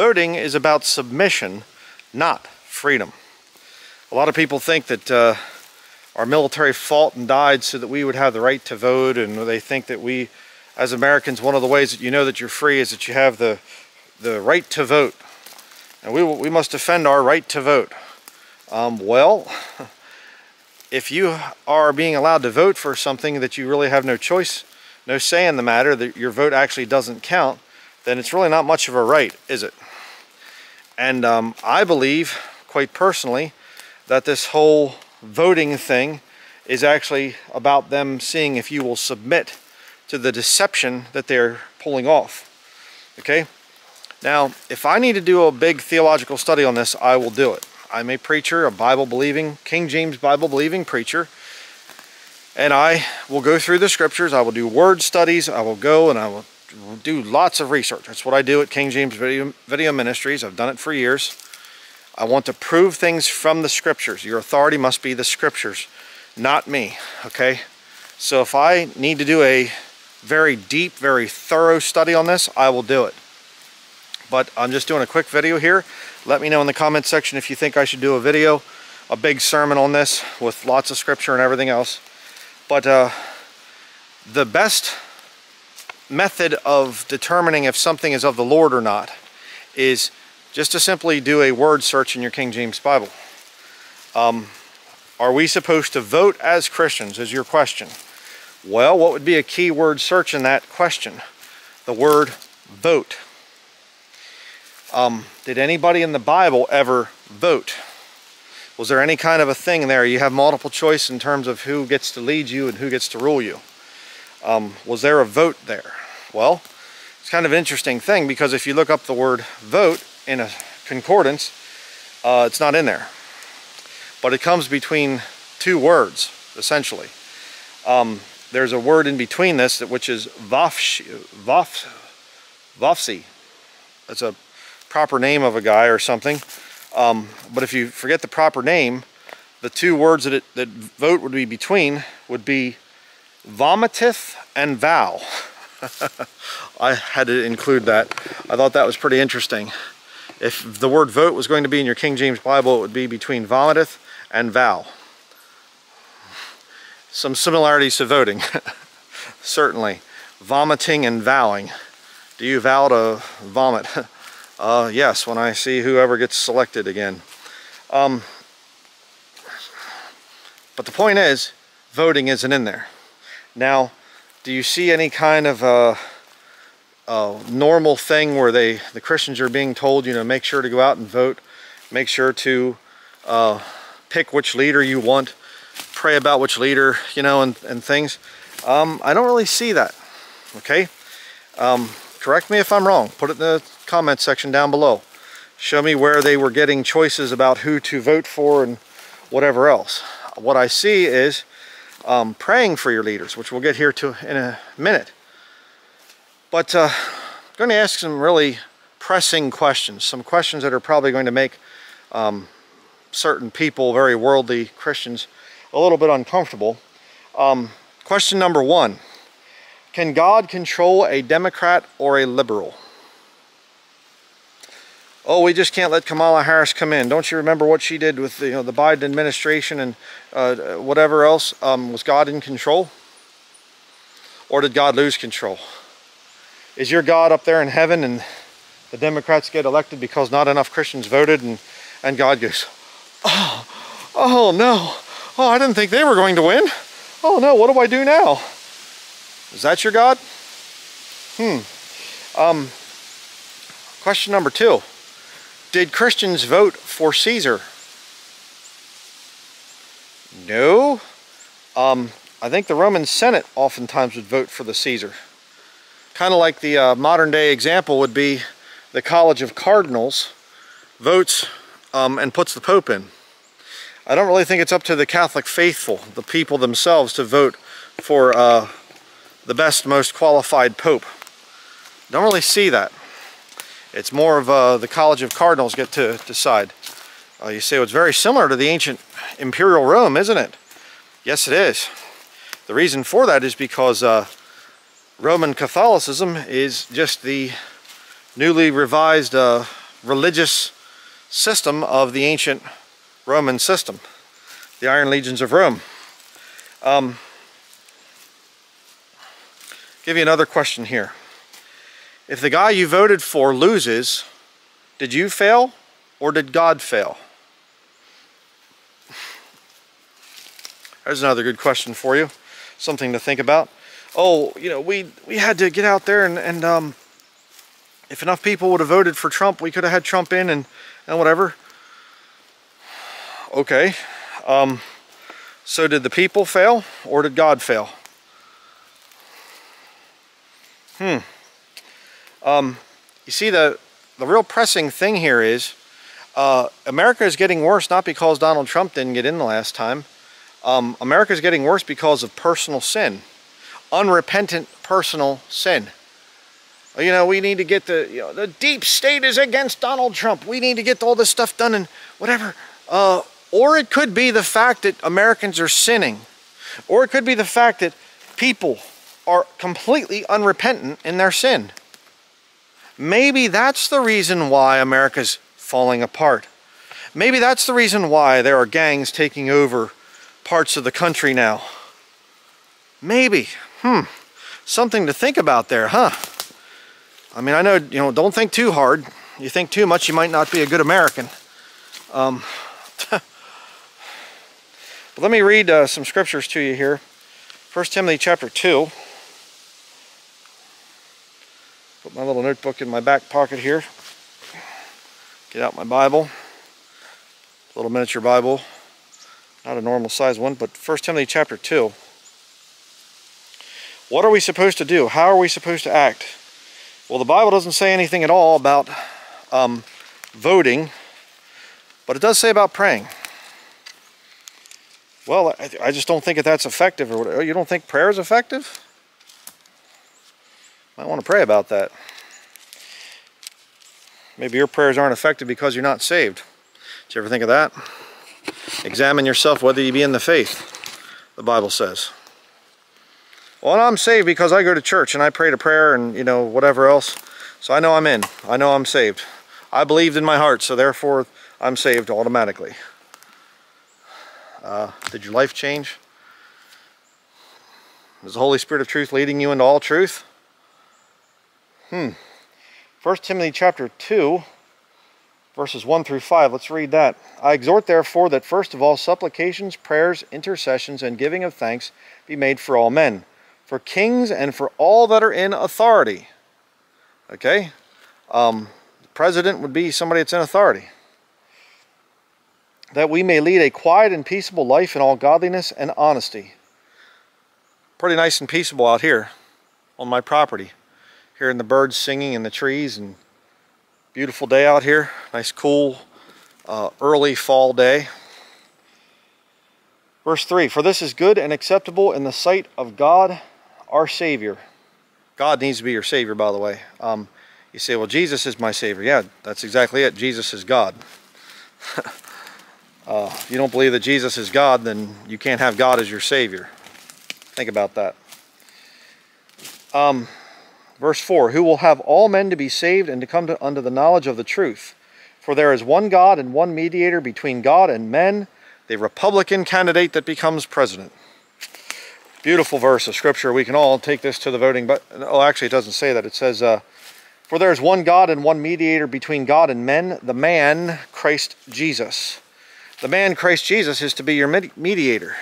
Voting is about submission, not freedom. A lot of people think that uh, our military fought and died so that we would have the right to vote, and they think that we, as Americans, one of the ways that you know that you're free is that you have the, the right to vote. And we, we must defend our right to vote. Um, well, if you are being allowed to vote for something that you really have no choice, no say in the matter, that your vote actually doesn't count, then it's really not much of a right, is it? And um, I believe, quite personally, that this whole voting thing is actually about them seeing if you will submit to the deception that they're pulling off. Okay? Now, if I need to do a big theological study on this, I will do it. I'm a preacher, a Bible believing, King James Bible believing preacher. And I will go through the scriptures. I will do word studies. I will go and I will do lots of research. That's what I do at King James Video, Video Ministries. I've done it for years. I want to prove things from the scriptures. Your authority must be the scriptures, not me, okay? So if I need to do a very deep, very thorough study on this, I will do it. But I'm just doing a quick video here. Let me know in the comment section if you think I should do a video, a big sermon on this with lots of scripture and everything else. But uh, the best method of determining if something is of the Lord or not is just to simply do a word search in your King James Bible. Um, are we supposed to vote as Christians is your question. Well, what would be a key word search in that question? The word vote. Um, did anybody in the Bible ever vote? Was there any kind of a thing there? You have multiple choice in terms of who gets to lead you and who gets to rule you. Um, was there a vote there? Well, it's kind of an interesting thing because if you look up the word vote in a concordance, uh, it's not in there. But it comes between two words, essentially. Um, there's a word in between this, that, which is vafshi, vaf, vafsi. That's a proper name of a guy or something. Um, but if you forget the proper name, the two words that, it, that vote would be between would be vomiteth and vow. I had to include that. I thought that was pretty interesting. If the word vote was going to be in your King James Bible, it would be between vomiteth and vow. Some similarities to voting, certainly. Vomiting and vowing. Do you vow to vomit? Uh, yes, when I see whoever gets selected again. Um, but the point is, voting isn't in there. Now, do you see any kind of a, uh, normal thing where they, the Christians are being told, you know, make sure to go out and vote, make sure to uh, pick which leader you want, pray about which leader, you know, and, and things. Um, I don't really see that, okay? Um, correct me if I'm wrong. Put it in the comment section down below. Show me where they were getting choices about who to vote for and whatever else. What I see is um, praying for your leaders, which we'll get here to in a minute. But uh, I'm going to ask some really pressing questions, some questions that are probably going to make um, certain people, very worldly Christians, a little bit uncomfortable. Um, question number one. Can God control a Democrat or a liberal? Oh, we just can't let Kamala Harris come in. Don't you remember what she did with the, you know, the Biden administration and uh, whatever else? Um, was God in control? Or did God lose control? Is your God up there in heaven and the Democrats get elected because not enough Christians voted and, and God goes, oh, oh no, oh, I didn't think they were going to win. Oh no, what do I do now? Is that your God? Hmm. Um, question number two. Did Christians vote for Caesar? No. Um, I think the Roman Senate oftentimes would vote for the Caesar. Kind of like the uh, modern day example would be the College of Cardinals votes um, and puts the Pope in. I don't really think it's up to the Catholic faithful, the people themselves, to vote for uh, the best, most qualified pope. Don't really see that. It's more of uh, the College of Cardinals get to decide. Uh, you say well, it's very similar to the ancient imperial Rome, isn't it? Yes, it is. The reason for that is because uh, Roman Catholicism is just the newly revised uh, religious system of the ancient Roman system, the Iron Legions of Rome. Um, give you another question here. If the guy you voted for loses, did you fail or did God fail? There's another good question for you. Something to think about. Oh, you know, we, we had to get out there and, and um, if enough people would have voted for Trump, we could have had Trump in and, and whatever. Okay. Um, so did the people fail or did God fail? Hmm. Um, you see, the, the real pressing thing here is uh, America is getting worse not because Donald Trump didn't get in the last time. Um, America is getting worse because of personal sin, unrepentant personal sin. You know, we need to get the, you know, the deep state is against Donald Trump. We need to get all this stuff done and whatever. Uh, or it could be the fact that Americans are sinning. Or it could be the fact that people are completely unrepentant in their sin. Maybe that's the reason why America's falling apart. Maybe that's the reason why there are gangs taking over parts of the country now. Maybe. Hmm. Something to think about there, huh? I mean, I know, you know, don't think too hard. You think too much, you might not be a good American. Um, but let me read uh, some scriptures to you here. 1 Timothy chapter 2. Put my little notebook in my back pocket here. Get out my Bible. Little miniature Bible. Not a normal size one, but 1 Timothy chapter 2. What are we supposed to do? How are we supposed to act? Well, the Bible doesn't say anything at all about um, voting, but it does say about praying. Well, I, I just don't think that that's effective. Or whatever. You don't think prayer is effective? Might want to pray about that. Maybe your prayers aren't effective because you're not saved. Did you ever think of that? Examine yourself whether you be in the faith, the Bible says. Well, I'm saved because I go to church and I pray to prayer and, you know, whatever else. So I know I'm in. I know I'm saved. I believed in my heart, so therefore I'm saved automatically. Uh, did your life change? Is the Holy Spirit of truth leading you into all truth? Hmm. 1 Timothy chapter 2, verses 1 through 5. Let's read that. I exhort therefore that first of all supplications, prayers, intercessions, and giving of thanks be made for all men for kings and for all that are in authority. Okay? Um, the president would be somebody that's in authority. That we may lead a quiet and peaceable life in all godliness and honesty. Pretty nice and peaceable out here on my property. Hearing the birds singing in the trees and beautiful day out here. Nice cool uh, early fall day. Verse 3 For this is good and acceptable in the sight of God our Savior. God needs to be your Savior, by the way. Um, you say, well, Jesus is my Savior. Yeah, that's exactly it. Jesus is God. uh, if you don't believe that Jesus is God, then you can't have God as your Savior. Think about that. Um, verse 4 Who will have all men to be saved and to come to, unto the knowledge of the truth? For there is one God and one mediator between God and men, the Republican candidate that becomes president. Beautiful verse of scripture. We can all take this to the voting, but oh, actually, it doesn't say that. It says, uh, For there is one God and one mediator between God and men, the man, Christ Jesus. The man, Christ Jesus, is to be your mediator.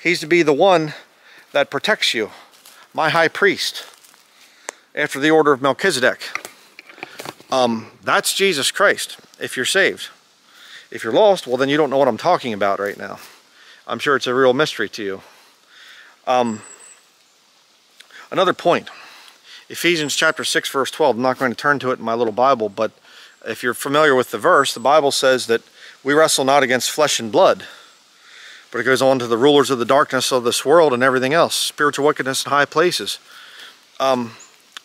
He's to be the one that protects you, my high priest, after the order of Melchizedek. Um, that's Jesus Christ, if you're saved. If you're lost, well, then you don't know what I'm talking about right now. I'm sure it's a real mystery to you. Um, another point, Ephesians chapter 6, verse 12. I'm not going to turn to it in my little Bible, but if you're familiar with the verse, the Bible says that we wrestle not against flesh and blood, but it goes on to the rulers of the darkness of this world and everything else, spiritual wickedness in high places. Um,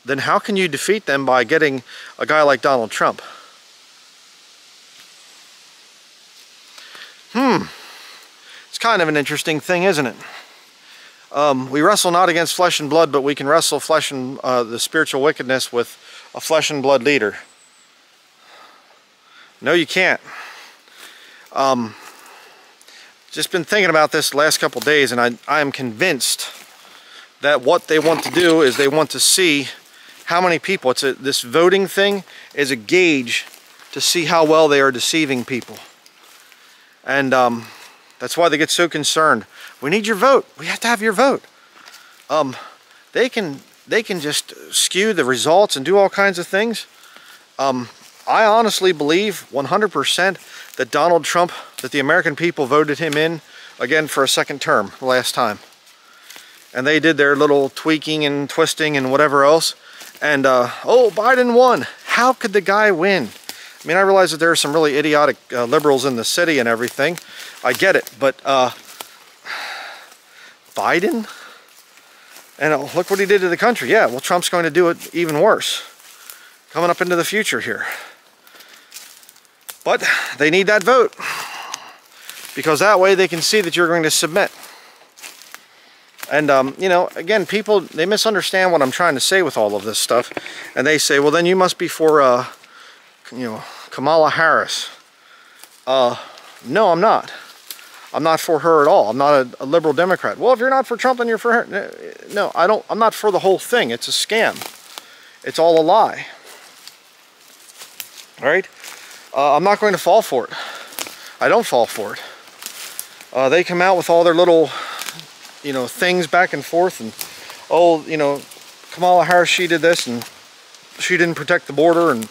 then how can you defeat them by getting a guy like Donald Trump? Hmm. It's kind of an interesting thing, isn't it? Um, we wrestle not against flesh and blood, but we can wrestle flesh and uh, the spiritual wickedness with a flesh and blood leader. No, you can't. Um, just been thinking about this the last couple days, and I, I am convinced that what they want to do is they want to see how many people. It's a, this voting thing is a gauge to see how well they are deceiving people, and um, that's why they get so concerned. We need your vote. We have to have your vote. Um, they can they can just skew the results and do all kinds of things. Um, I honestly believe 100% that Donald Trump, that the American people voted him in again for a second term last time. And they did their little tweaking and twisting and whatever else. And, uh, oh, Biden won. How could the guy win? I mean, I realize that there are some really idiotic uh, liberals in the city and everything. I get it, but uh, Biden? And uh, look what he did to the country. Yeah, well, Trump's going to do it even worse coming up into the future here. But they need that vote because that way they can see that you're going to submit. And, um, you know, again, people, they misunderstand what I'm trying to say with all of this stuff. And they say, well, then you must be for, uh, you know, Kamala Harris. Uh, no, I'm not. I'm not for her at all. I'm not a, a, liberal Democrat. Well, if you're not for Trump, then you're for her. No, I don't. I'm not for the whole thing. It's a scam. It's all a lie. All right? Uh, I'm not going to fall for it. I don't fall for it. Uh, they come out with all their little, you know, things back and forth and, oh, you know, Kamala Harris, she did this and she didn't protect the border and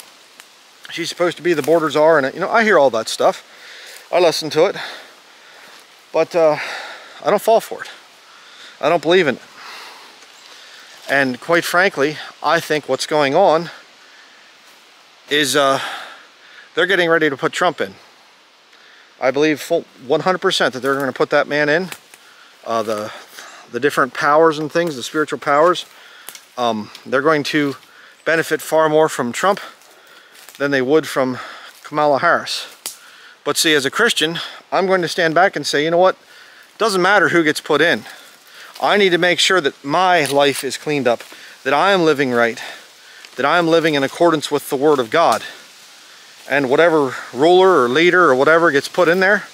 she's supposed to be the border czar and, you know, I hear all that stuff. I listen to it. But uh, I don't fall for it. I don't believe in it. And quite frankly, I think what's going on is uh, they're getting ready to put Trump in. I believe 100% that they're going to put that man in. Uh, the, the different powers and things, the spiritual powers, um, they're going to benefit far more from Trump than they would from Kamala Harris. But see, as a Christian, I'm going to stand back and say, you know what? Doesn't matter who gets put in. I need to make sure that my life is cleaned up, that I am living right, that I am living in accordance with the Word of God. And whatever ruler or leader or whatever gets put in there,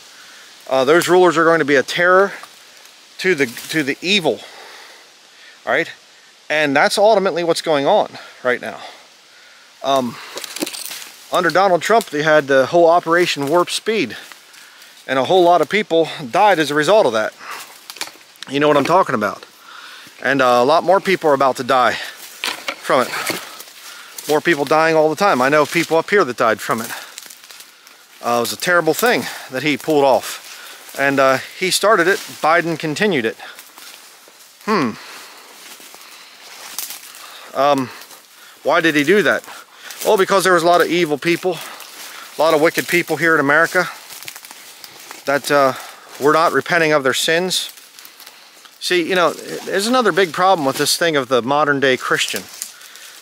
uh, those rulers are going to be a terror to the to the evil. All right, and that's ultimately what's going on right now. Um, under Donald Trump, they had the whole Operation Warp Speed, and a whole lot of people died as a result of that. You know what I'm talking about. And uh, a lot more people are about to die from it more people dying all the time. I know people up here that died from it. Uh, it was a terrible thing that he pulled off. And uh, he started it, Biden continued it. Hmm. Um, why did he do that? Well, because there was a lot of evil people, a lot of wicked people here in America that uh, were not repenting of their sins. See, you know, there's another big problem with this thing of the modern day Christian.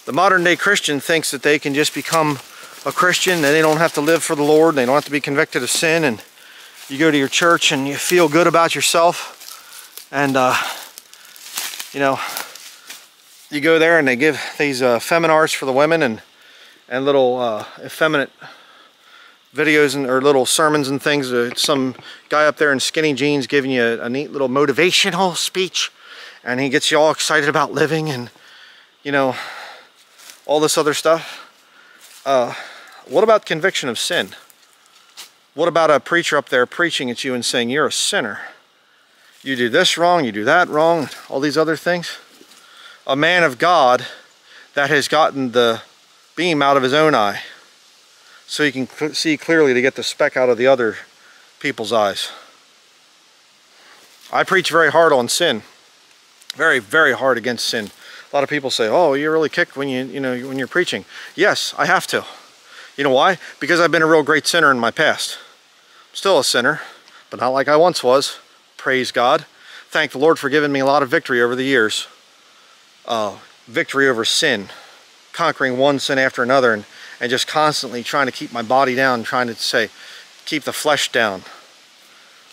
The modern day Christian thinks that they can just become a Christian and they don't have to live for the Lord. and They don't have to be convicted of sin. And you go to your church and you feel good about yourself. And, uh, you know, you go there and they give these uh, feminars for the women and, and little uh, effeminate videos and or little sermons and things. Uh, some guy up there in skinny jeans giving you a, a neat little motivational speech. And he gets you all excited about living and, you know, all this other stuff. Uh, what about conviction of sin? What about a preacher up there preaching at you and saying you're a sinner? You do this wrong, you do that wrong, all these other things. A man of God that has gotten the beam out of his own eye so he can see clearly to get the speck out of the other people's eyes. I preach very hard on sin. Very, very hard against sin. A lot of people say, oh, you're really kicked when, you, you know, when you're preaching. Yes, I have to. You know why? Because I've been a real great sinner in my past. Still a sinner, but not like I once was. Praise God. Thank the Lord for giving me a lot of victory over the years. Uh, victory over sin. Conquering one sin after another and, and just constantly trying to keep my body down, trying to say, keep the flesh down.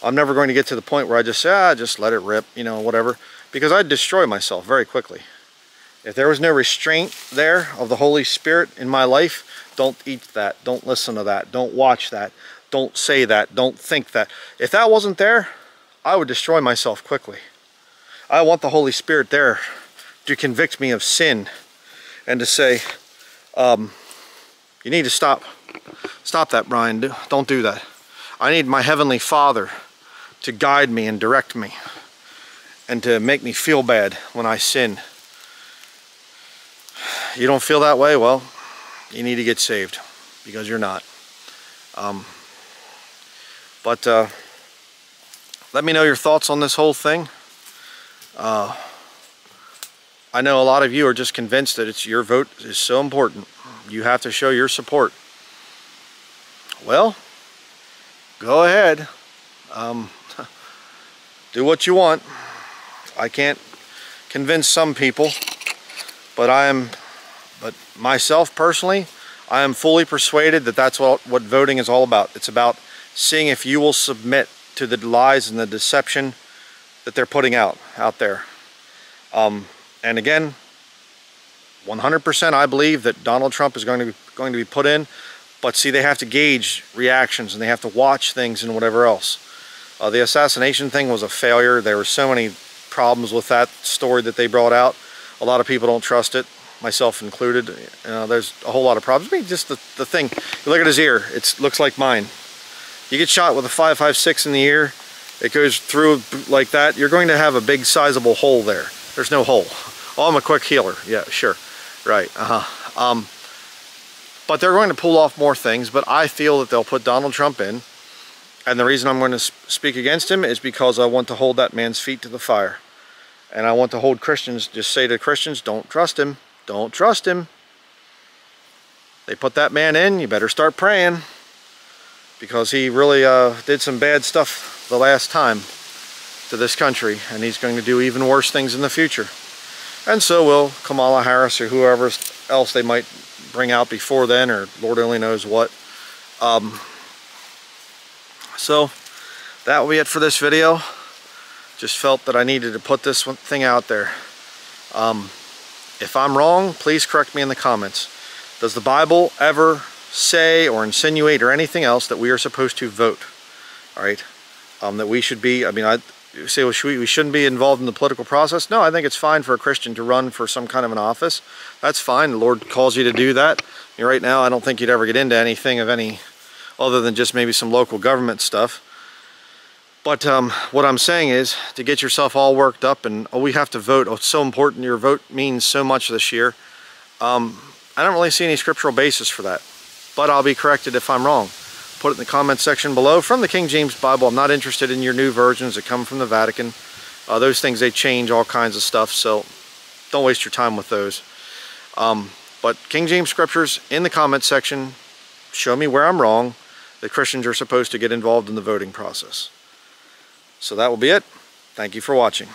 I'm never going to get to the point where I just say, ah, just let it rip, you know, whatever. Because I'd destroy myself very quickly If there was no restraint there of the Holy Spirit in my life, don't eat that. Don't listen to that. Don't watch that. Don't say that. Don't think that. If that wasn't there, I would destroy myself quickly. I want the Holy Spirit there to convict me of sin and to say, um, you need to stop. Stop that, Bryan. Don't do that. I need my Heavenly Father to guide me and direct me and to make me feel bad when I sin. You don't feel that way? Well, you need to get saved because you're not. Um, but uh, let me know your thoughts on this whole thing. Uh, I know a lot of you are just convinced that it's your vote is so important. You have to show your support. Well, go ahead. Um, do what you want. I can't convince some people, but I am, but myself personally, I am fully persuaded that that's what, what voting is all about. It's about seeing if you will submit to the lies and the deception that they're putting out, out there. Um, and again, 100% I believe that Donald Trump is going to be, going to be put in, but see, they have to gauge reactions and they have to watch things and whatever else. Uh, the assassination thing was a failure. There were so many problems with that story that they brought out. A lot of people don't trust it, myself included. Uh, there's a whole lot of problems. I mean, just the, the thing, you look at his ear, it looks like mine. You get shot with a 5.56 in the ear, it goes through like that, you're going to have a big sizable hole there. There's no hole. Oh, I'm a quick healer. Yeah, sure. Right, uh-huh. Um, but they're going to pull off more things, but I feel that they'll put Donald Trump in. And the reason I'm going to speak against him is because I want to hold that man's feet to the fire. And I want to hold Christians, just say to Christians, don't trust him. Don't trust him. They put that man in, you better start praying. Because he really uh, did some bad stuff the last time to this country. And he's going to do even worse things in the future. And so will Kamala Harris or whoever else they might bring out before then or Lord only knows what. Um, so that will be it for this video. Just felt that I needed to put this thing out there. Um, if I'm wrong, please correct me in the comments. Does the Bible ever say or insinuate or anything else that we are supposed to vote? All right. Um, that we should be, I mean, I, say well, should we, we shouldn't be involved in the political process. No, I think it's fine for a Christian to run for some kind of an office. That's fine. The Lord calls you to do that. I mean, right now, I don't think you'd ever get into anything of any other than just maybe some local government stuff. But um, what I'm saying is to get yourself all worked up and oh, we have to vote. Oh, it's so important. Your vote means so much this year. Um, I don't really see any scriptural basis for that. But I'll be corrected if I'm wrong put it in the comments section below. From the King James Bible, I'm not interested in your new versions that come from the Vatican. Uh, those things, they change all kinds of stuff, so don't waste your time with those. Um, but King James Scriptures in the comments section, show me where I'm wrong, that Christians are supposed to get involved in the voting process. So that will be it. Thank you for watching.